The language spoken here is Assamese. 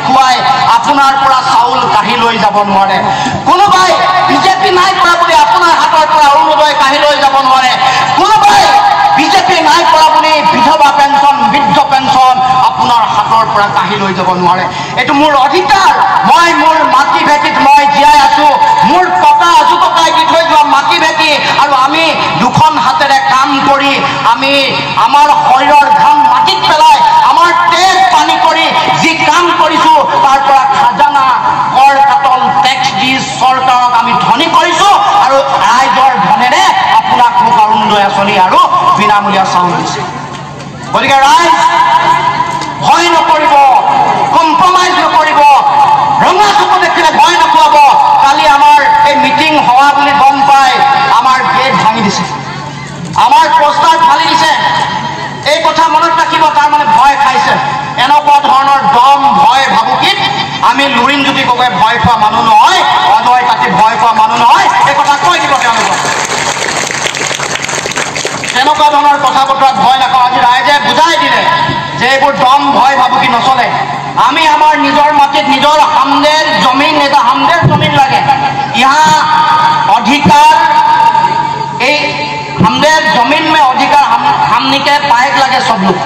দেখুৱাই আপোনাৰ পৰা চাউল কাঢ়ি লৈ যাব নোৱাৰে। কোনোবাই বিজেপি নাই কৰা বুলি আপোনাৰ হাতৰ পৰা অৰুণোদয় কাঢ়ি লৈ যাব নোৱাৰে। কোনোবাই বিজেপি নাই কৰা বুলি বিধৱা পেঞ্চন বৃদ্ধ পেঞ্চন আপোনাৰ হাতৰ পৰা কাঢ়ি লৈ যাব নোৱাৰে। এইটো মোৰ অধিকাৰ। মই মোৰ মাটি ভেটিত মই জীয়াই আছো। মোৰ ককা আজু ককাই দি থৈ যোৱা মাটি ভেটি। আৰু আমি দুখন হাতেৰে কাম কৰি আমি আমাৰ শৰীৰৰ ঘাম আঁচনি আৰু বিনামূলীয়া চাউল দিছে। গতিকে ৰাইজ ভয় নকৰিব কম্প্ৰমাইজ নকৰিব ৰঙা চকু দেখিলে ভয় নকৰাব কালি আমাৰ এই মিটিং হোৱা বুলি গম পাই আমাৰ গেট ভাঙি দিছে। আমাৰ পোষ্টাৰ ফালি দিছে। এই কথা মনত ৰাখিব তাৰমানে ভয় খাইছে। এনেকুৱা ধৰণৰ দম ভয় ভাবুকিত আমি লুৰিণ জ্যোতি গগৈ ভয় খোৱা মানুহ নহয়। তেনকা ধৰণৰ কথা বতরা ভয় নাখাওঁ। আজি ৰাইজে বুজাই দিলে যে এইবোৰ দম, ভয় ভাবুকি নচলে। আমি আমাৰ নিজৰ মাটিত নিজৰ হামদের জমিন, এটা হামদের জমিন লাগে। ইহা অধিকাৰ, এই হামদের জমিন মে অধিকাৰ হামনিকে পায়ক লাগে সব লোক।